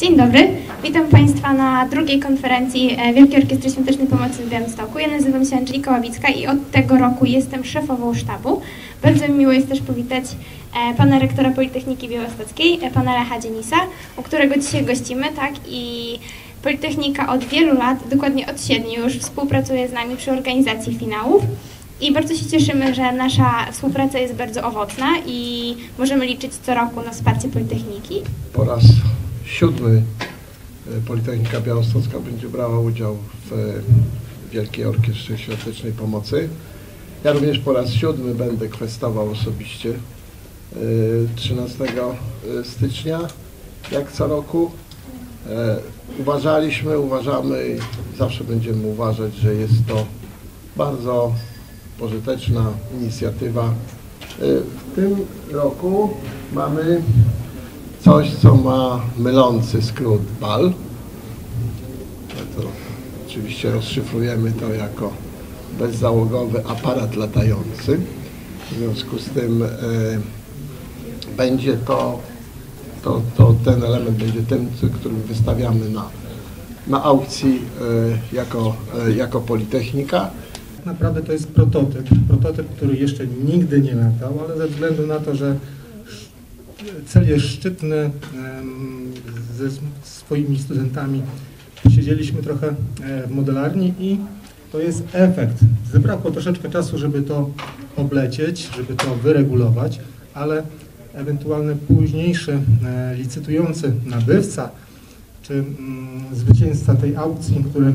Dzień dobry, witam Państwa na drugiej konferencji e, Wielkiej Orkiestry Świątecznej Pomocy w Białymstoku. Ja nazywam się Angelika Ławicka i od tego roku jestem szefową sztabu. Bardzo mi miło jest też powitać e, pana rektora Politechniki Białostockiej, e, pana Lecha Dzienisa, u którego dzisiaj gościmy, tak, i Politechnika od wielu lat, dokładnie od siedmiu już, współpracuje z nami przy organizacji finałów. I bardzo się cieszymy, że nasza współpraca jest bardzo owocna i możemy liczyć co roku na wsparcie Politechniki. Po raz siódmy e, Politechnika Białostocka będzie brała udział w e, Wielkiej Orkiestrze Świątecznej Pomocy. Ja również po raz siódmy będę kwestował osobiście e, 13 stycznia, jak co roku. E, Uważaliśmy, uważamy i zawsze będziemy uważać, że jest to bardzo pożyteczna inicjatywa. E, W tym roku mamy coś, co ma mylący skrót BAL. To oczywiście rozszyfrujemy to jako bezzałogowy aparat latający. W związku z tym e, będzie to, to, to ten element będzie tym, który wystawiamy na, na aukcji e, jako, e, jako Politechnika. Naprawdę to jest prototyp. Prototyp, który jeszcze nigdy nie latał, ale ze względu na to, że cel szczytny, ze swoimi studentami siedzieliśmy trochę e, w modelarni i to jest efekt. Zabrakło troszeczkę czasu, żeby to oblecieć, żeby to wyregulować, ale ewentualny późniejszy e, licytujący nabywca czy mm, zwycięzca tej aukcji, który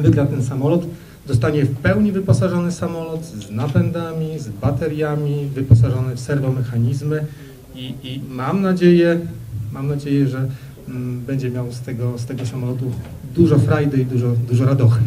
wygra ten samolot, dostanie w pełni wyposażony samolot z napędami, z bateriami, wyposażony w serwomechanizmy i, i mam nadzieję, mam nadzieję, że mm, będzie miał z tego, z tego samolotu dużo frajdy i dużo, dużo radochy.